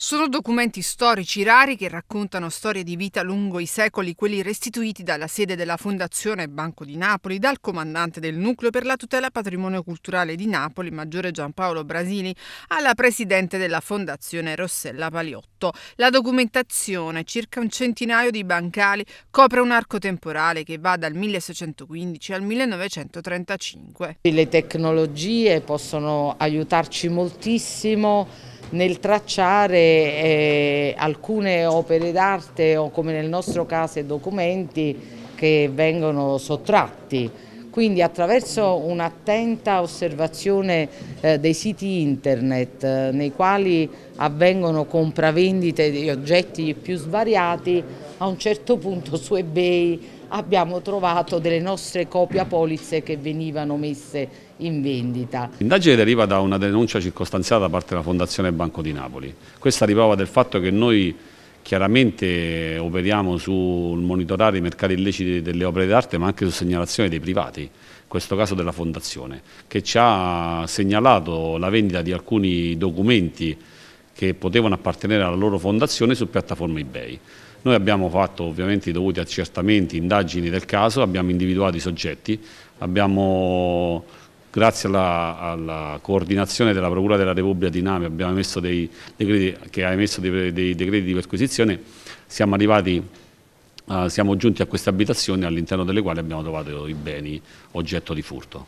Sono documenti storici rari che raccontano storie di vita lungo i secoli, quelli restituiti dalla sede della Fondazione Banco di Napoli, dal comandante del Nucleo per la tutela patrimonio culturale di Napoli, Maggiore Giampaolo Brasili, alla presidente della Fondazione Rossella Paliotto. La documentazione, circa un centinaio di bancali, copre un arco temporale che va dal 1615 al 1935. Le tecnologie possono aiutarci moltissimo nel tracciare eh, alcune opere d'arte o come nel nostro caso documenti che vengono sottratti. Quindi attraverso un'attenta osservazione eh, dei siti internet eh, nei quali avvengono compravendite di oggetti più svariati, a un certo punto su eBay abbiamo trovato delle nostre copie polizze che venivano messe in vendita. L'indagine deriva da una denuncia circostanziata da parte della Fondazione Banco di Napoli. Questa riprova del fatto che noi chiaramente operiamo sul monitorare i mercati illeciti delle opere d'arte ma anche su segnalazione dei privati, in questo caso della Fondazione, che ci ha segnalato la vendita di alcuni documenti che potevano appartenere alla loro fondazione su piattaforme eBay. Noi abbiamo fatto ovviamente i dovuti accertamenti, indagini del caso, abbiamo individuato i soggetti, abbiamo grazie alla, alla, coordinazione della Procura della Repubblica di Nami abbiamo emesso dei decreti, che ha emesso dei, dei decreti di perquisizione, siamo arrivati Uh, siamo giunti a queste abitazioni all'interno delle quali abbiamo trovato i beni oggetto di furto.